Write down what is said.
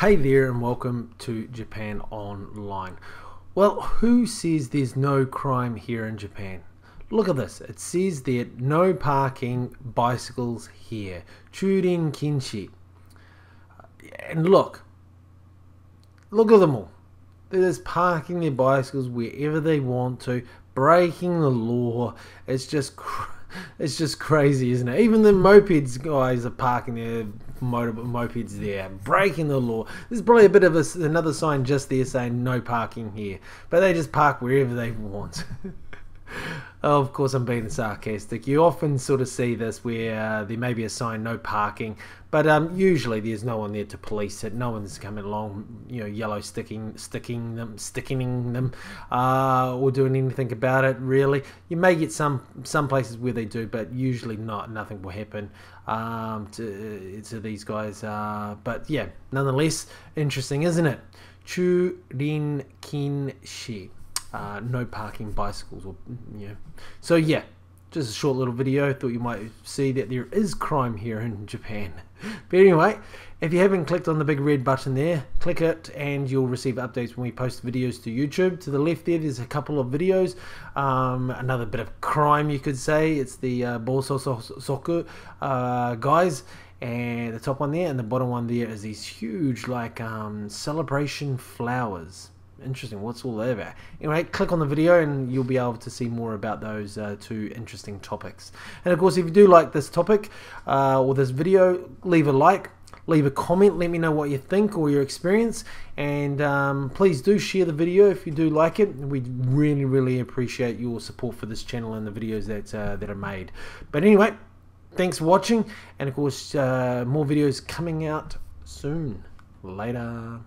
Hey there and welcome to Japan Online. Well, who says there's no crime here in Japan? Look at this. It says there no parking bicycles here. Churin kinshi. And look. Look at them all. They're just parking their bicycles wherever they want to, breaking the law. It's just it's just crazy, isn't it? Even the mopeds guys are parking their motor mopeds there, breaking the law. There's probably a bit of a, another sign just there saying no parking here, but they just park wherever they want. Of course, I'm being sarcastic. You often sort of see this where uh, there may be a sign no parking, but um, usually there's no one there to police it. No one's coming along, you know, yellow sticking, sticking them, sticking them, uh, or doing anything about it. Really, you may get some some places where they do, but usually not. Nothing will happen um, to to these guys. Uh, but yeah, nonetheless, interesting, isn't it? Churin Kinshi uh, no parking bicycles or know. So yeah, just a short little video. Thought you might see that there is crime here in Japan. But anyway, if you haven't clicked on the big red button there, click it and you'll receive updates when we post videos to YouTube. To the left there, there's a couple of videos. Um, another bit of crime, you could say. It's the uh, Bosozoku uh, guys and the top one there and the bottom one there is these huge like um, celebration flowers interesting. What's all that about? Anyway, click on the video and you'll be able to see more about those uh, two interesting topics. And of course, if you do like this topic uh, or this video, leave a like, leave a comment, let me know what you think or your experience. And um, please do share the video if you do like it. We really, really appreciate your support for this channel and the videos that, uh, that are made. But anyway, thanks for watching. And of course, uh, more videos coming out soon. Later.